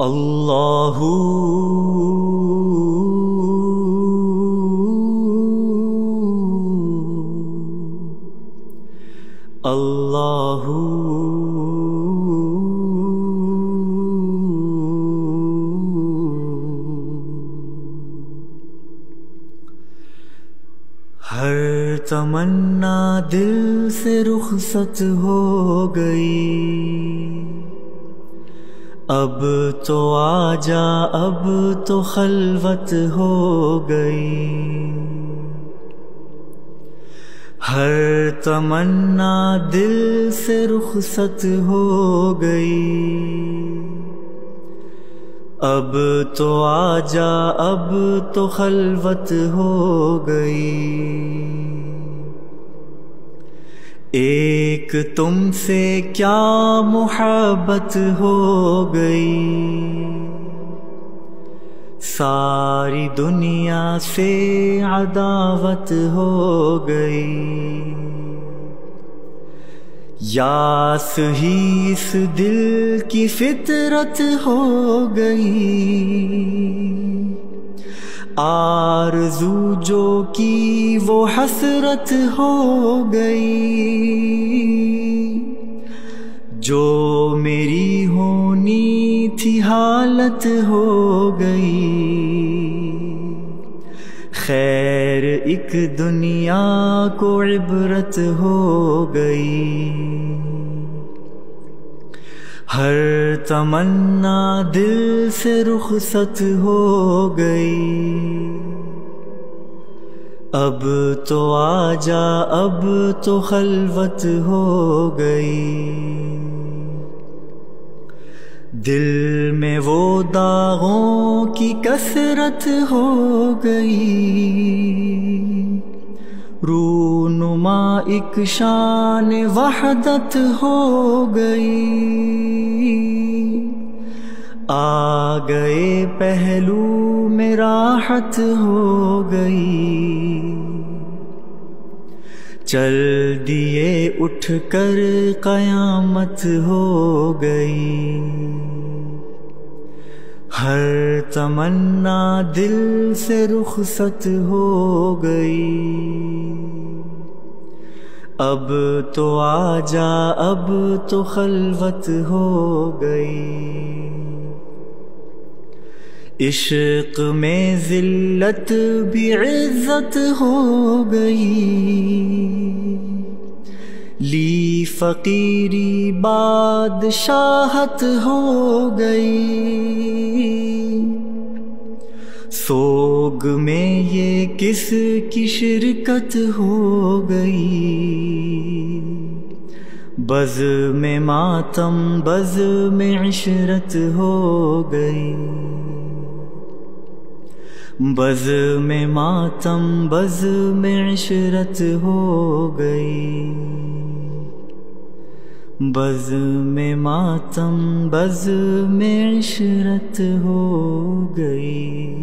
अल्लाहू अल्लाहू हर तमन्ना दिल से रुखसत हो गई। अब तो आजा, अब तो खलवत हो गई। हर तमन्ना दिल से रुखसत हो गई। अब तो आजा, अब तो खलवत हो गई। एक तुमसे क्या मोहब्बत हो गई? सारी दुनिया से अदावत हो गई। यास ही इस दिल की फितरत हो गई। आरज़ू जो की वो हसरत हो गई। जो मेरी होनी थी हालत हो गई। खैर एक दुनिया को इबरत हो गई। हर तमन्ना दिल से रुखसत हो गई। अब तो आजा, अब तो खलवत हो गई। दिल में वो दागों की कसरत हो गई। रूनुमा एक शान वहदत हो गई। आ गए पहलू में राहत हो गई। चल दिए उठ कर कयामत हो गई। हर तमन्ना दिल से रुखसत हो गई। अब तो आजा, अब तो खलवत हो गई। इश्क में जिल्लत भी इज़्ज़त हो गई। ली फकीरी बादशाहत हो गई। सोग में ये किस की शिरकत हो गई। बज में मातम, बज में इशरत हो गई। बज में मातम बज में इशरत हो गई। बज में मातम बज में इशरत हो गई